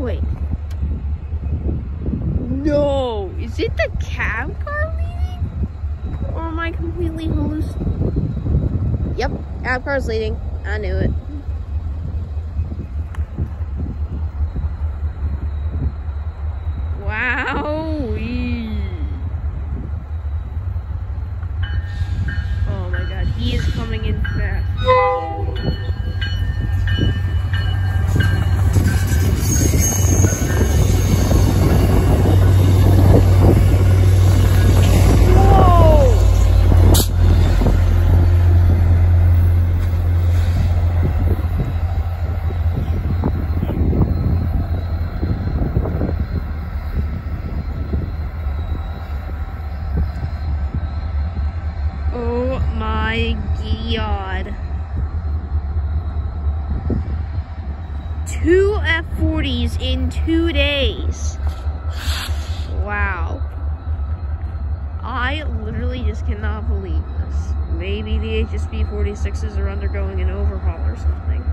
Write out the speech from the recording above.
Wait. No! Is it the cab car leading? Or am I completely hallucinating? Yep, cab car's leading. I knew it. Oh my god, he is coming in my god. Two F40s in two days. Wow. I literally just cannot believe this. Maybe the HSP 46s are undergoing an overhaul or something.